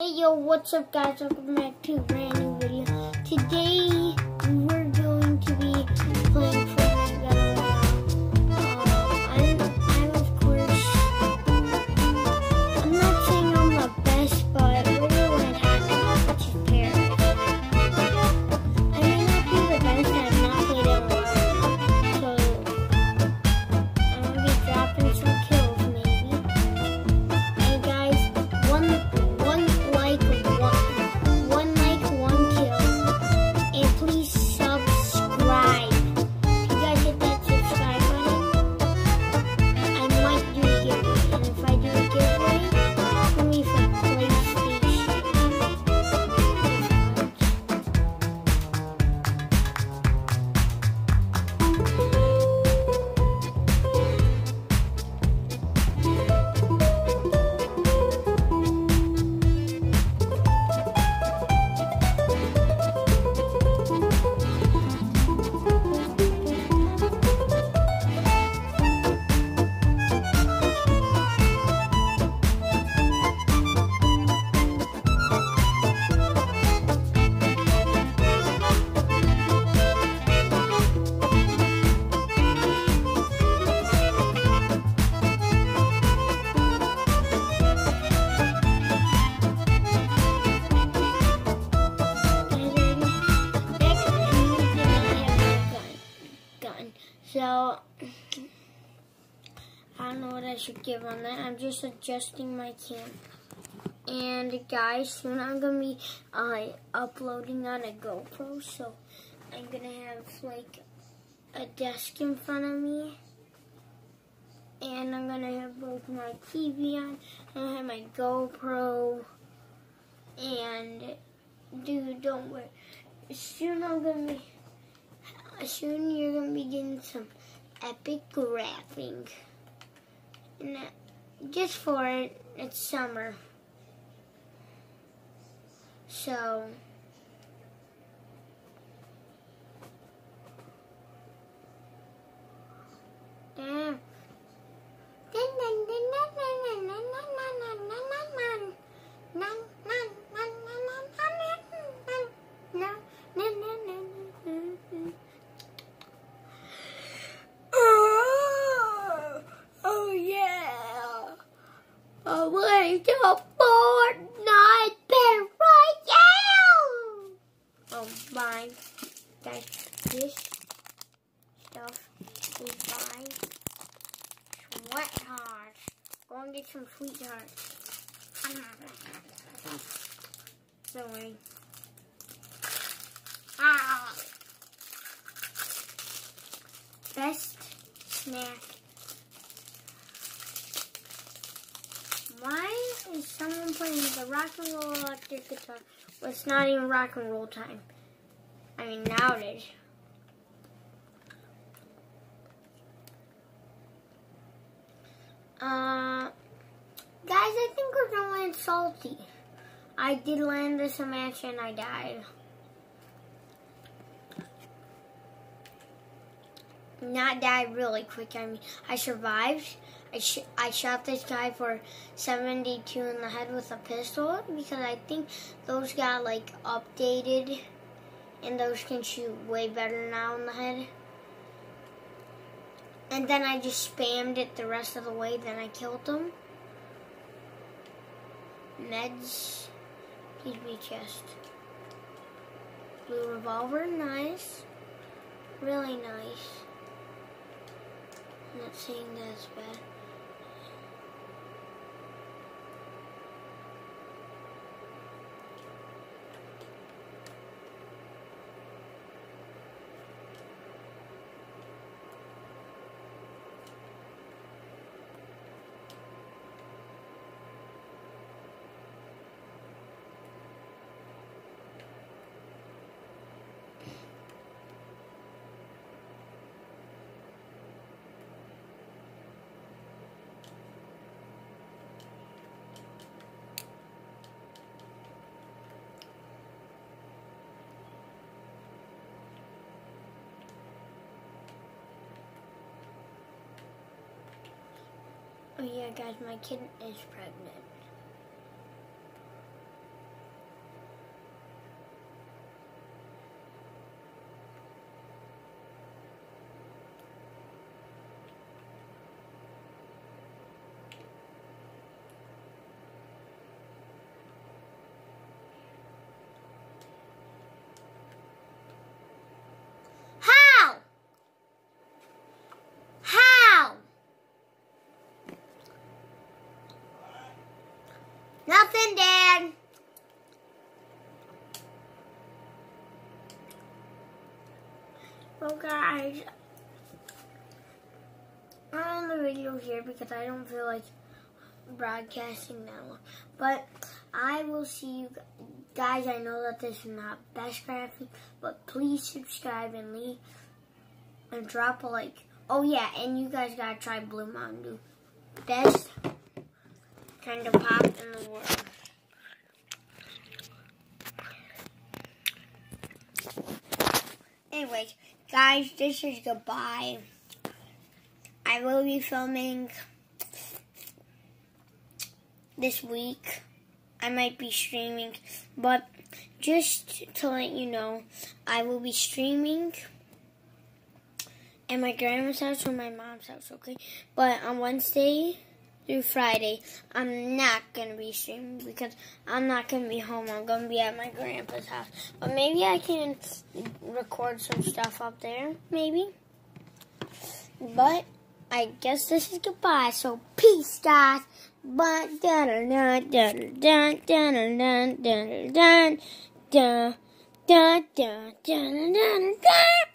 Hey yo, what's up guys? Welcome back to a brand new video. Today we're going to be playing what I should give on that. I'm just adjusting my cam. And guys, soon I'm gonna be uh, uploading on a GoPro, so I'm gonna have like a desk in front of me. And I'm gonna have both my TV on, and I have my GoPro. And dude, don't worry. Soon I'm gonna be soon you're gonna be getting some epic graphing. Just for it, it's summer. So Damn. Oh, oh yeah. Oh, we're the Fortnite Battle Royale. My. Guys, this stuff we buy sweethearts. Go and get some sweethearts. Worry. Ah. Best snack. Why is someone playing the rock and roll electric guitar? Well, it's not even rock and roll time. I mean, now it is. Uh, guys, I think we're gonna land salty. I did land this match and I died. Not died really quick. I mean, I survived. I sh I shot this guy for 72 in the head with a pistol because I think those got like updated and those can shoot way better now in the head. And then I just spammed it the rest of the way, then I killed them. Meds, please be chest. Blue revolver, nice. Really nice. I'm not saying that's bad. Oh yeah, guys, my kid is pregnant. Nothing, Dad. Well, guys, I'm in the video here because I don't feel like broadcasting that long. But I will see you guys. I know that this is not best graphic, but please subscribe and leave and drop a like. Oh yeah, and you guys gotta try Blue Mountain Dew. Best kind of pop in the world. Anyways, guys, this is goodbye. I will be filming this week. I might be streaming, but just to let you know, I will be streaming at my grandma's house or my mom's house, okay? But on Wednesday through Friday, I'm not going to be streaming because I'm not going to be home. I'm going to be at my grandpa's house. But maybe I can record some stuff up there, maybe. But I guess this is goodbye. So peace, guys. But da da da da da da da da da da da da da da da